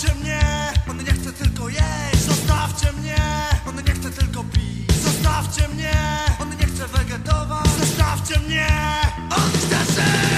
Zostawcie mnie, on nie chce tylko jeść Zostawcie mnie, on nie chce tylko pić Zostawcie mnie, on nie chce wegetować Zostawcie mnie, on chce żyć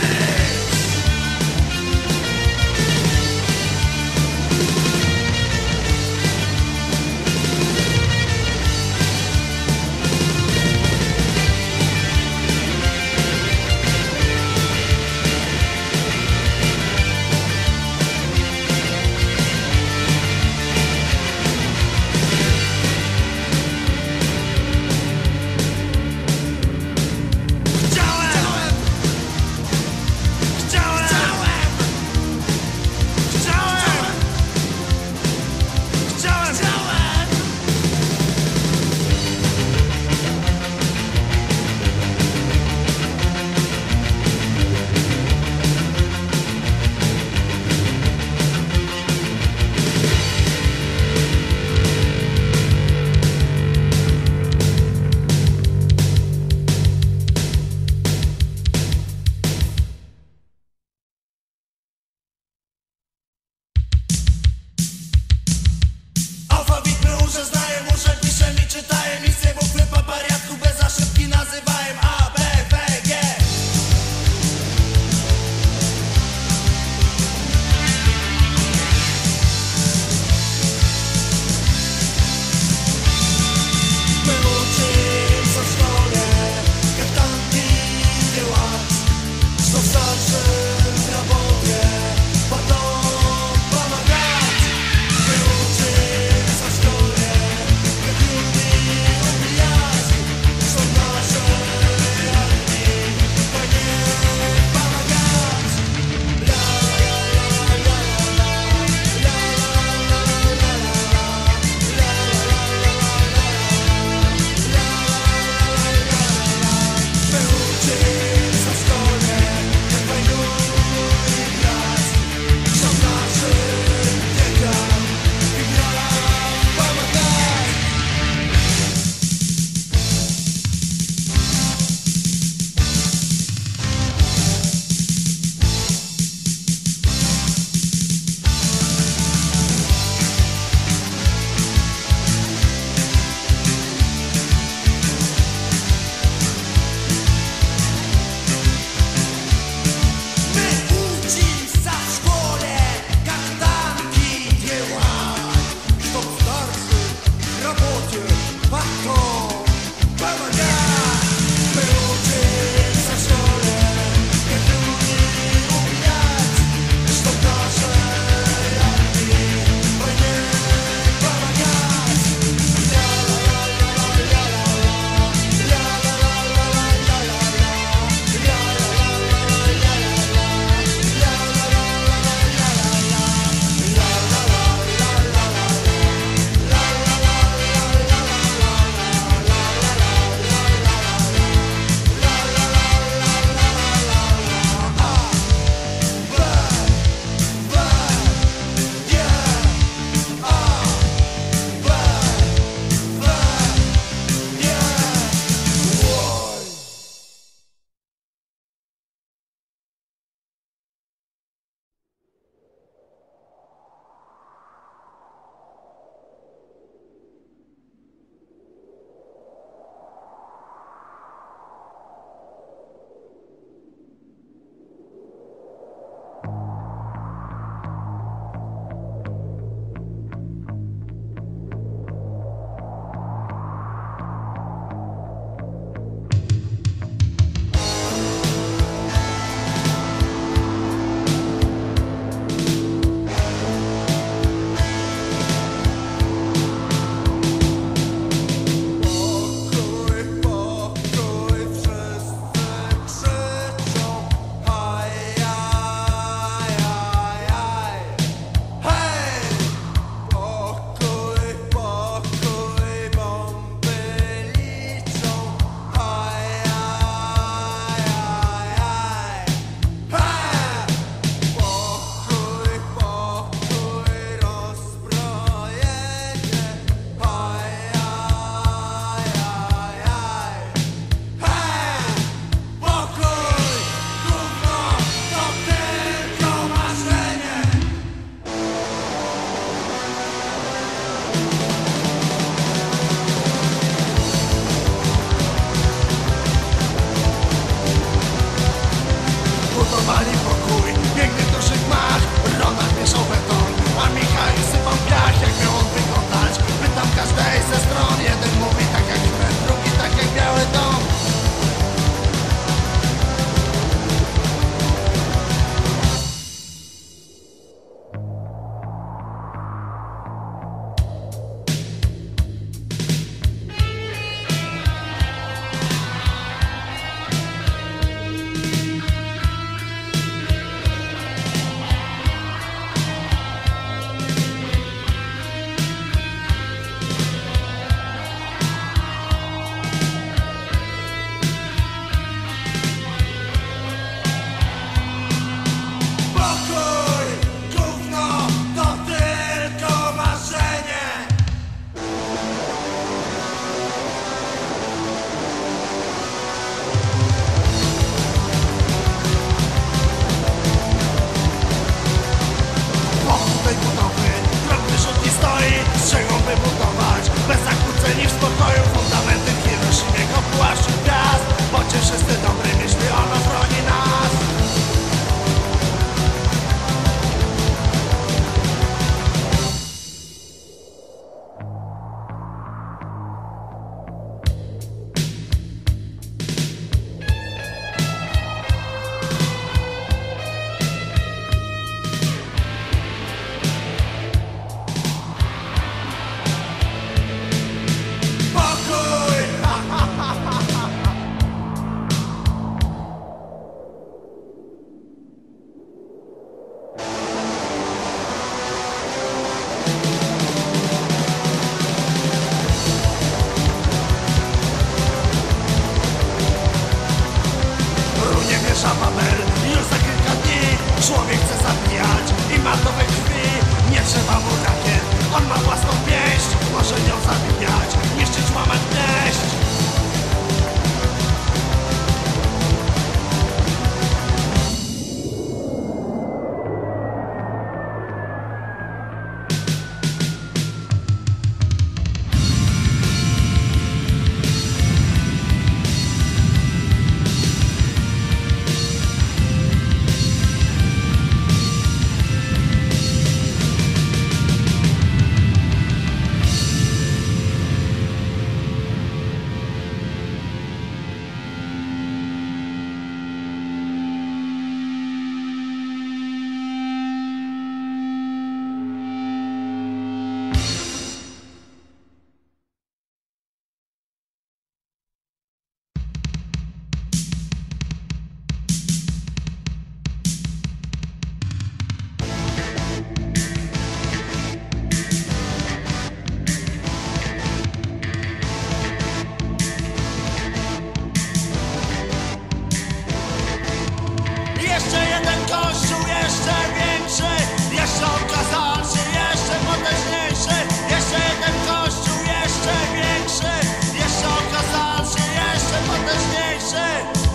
say.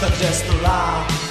that gesto lie.